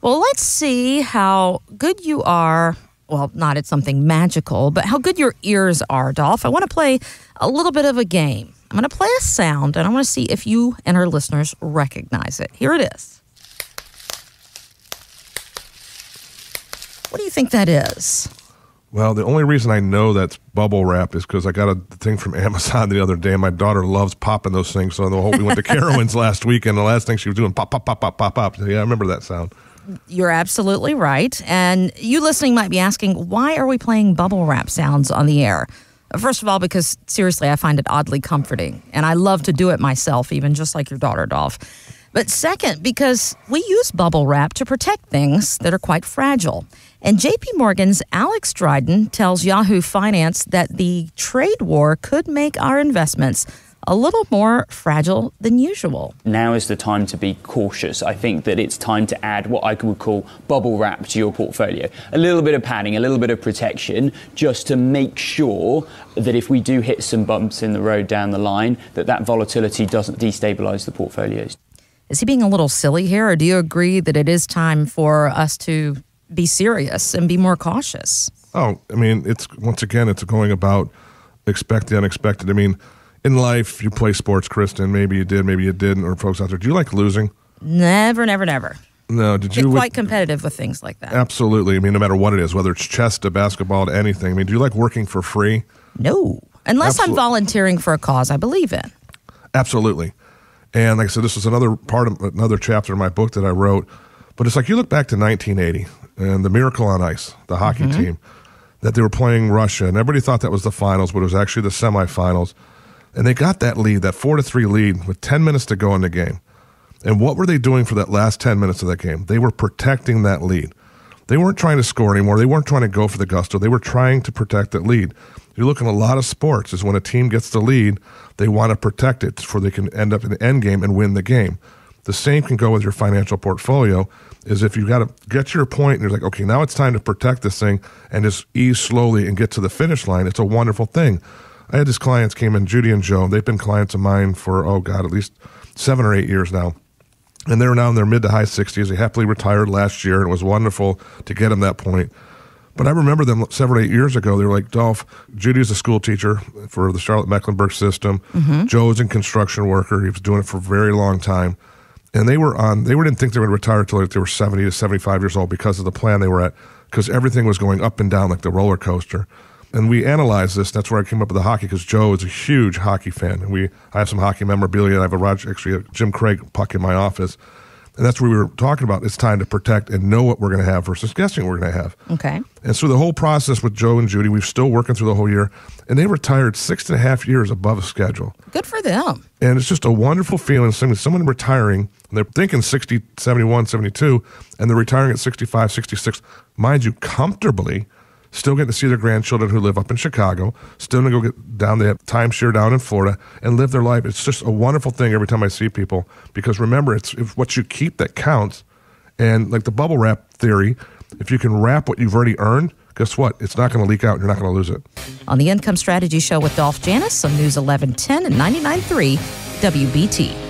Well, let's see how good you are. Well, not at something magical, but how good your ears are, Dolph. I want to play a little bit of a game. I'm going to play a sound, and I want to see if you and our listeners recognize it. Here it is. What do you think that is? Well, the only reason I know that's bubble wrap is because I got a thing from Amazon the other day. And my daughter loves popping those things. So the whole, we went to Carowinds last week, and the last thing she was doing pop, pop, pop, pop, pop, pop. Yeah, I remember that sound. You're absolutely right. And you listening might be asking, why are we playing bubble wrap sounds on the air? First of all, because seriously, I find it oddly comforting, and I love to do it myself, even just like your daughter, Dolph. But second, because we use bubble wrap to protect things that are quite fragile. And JP Morgan's Alex Dryden tells Yahoo Finance that the trade war could make our investments a little more fragile than usual. Now is the time to be cautious. I think that it's time to add what I would call bubble wrap to your portfolio. A little bit of padding, a little bit of protection, just to make sure that if we do hit some bumps in the road down the line, that that volatility doesn't destabilize the portfolios. Is he being a little silly here, or do you agree that it is time for us to be serious and be more cautious? Oh, I mean, it's once again, it's going about expect the unexpected. I mean, in life, you play sports, Kristen. Maybe you did, maybe you didn't. Or folks out there, do you like losing? Never, never, never. No, did you? Get quite competitive with things like that. Absolutely. I mean, no matter what it is, whether it's chess to basketball to anything. I mean, do you like working for free? No, unless I'm volunteering for a cause I believe in. Absolutely. And like I said, this was another part of another chapter in my book that I wrote. But it's like you look back to 1980 and the Miracle on Ice, the hockey mm-hmm. team, that they were playing Russia, and everybody thought that was the finals, but it was actually the semifinals. And they got that lead, that four to three lead, with 10 minutes to go in the game. And what were they doing for that last 10 minutes of that game? They were protecting that lead. They weren't trying to score anymore. They weren't trying to go for the gusto. They were trying to protect that lead. You look in a lot of sports is when a team gets the lead, they want to protect it before they can end up in the end game and win the game. The same can go with your financial portfolio. Is if you got to get to your point and you're like, okay, now it's time to protect this thing and just ease slowly and get to the finish line. It's a wonderful thing. I had these clients came in, Judy and Joe. They've been clients of mine for oh god, at least seven or eight years now. And they're now in their mid to high 60s. They happily retired last year, and it was wonderful to get them that point. But I remember them seven or eight years ago. They were like, Dolph, Judy's a school teacher for the Charlotte Mecklenburg system. Mm-hmm. Joe's a construction worker. He was doing it for a very long time. And they were on, they didn't think they would retire until like they were 70 to 75 years old because of the plan they were at, because everything was going up and down like the roller coaster. And we analyzed this. That's where I came up with the hockey because Joe is a huge hockey fan, and we I have some hockey memorabilia. I have a Roger, actually a Jim Craig puck in my office, and that's where we were talking about. It's time to protect and know what we're going to have versus guessing what we're going to have. Okay. And so the whole process with Joe and Judy, we're still working through the whole year, and they retired six and a half years above schedule. Good for them. And it's just a wonderful feeling. Someone retiring, and they're thinking 60, 71, 72, and they're retiring at 65, 66, mind you, comfortably still getting to see their grandchildren who live up in Chicago, still going to go get down, they have timeshare down in Florida and live their life. It's just a wonderful thing every time I see people because remember, it's what you keep that counts. And like the bubble wrap theory, if you can wrap what you've already earned, guess what? It's not going to leak out and you're not going to lose it. On the Income Strategy Show with Dolph Janis on News 1110 and 99.3 WBT.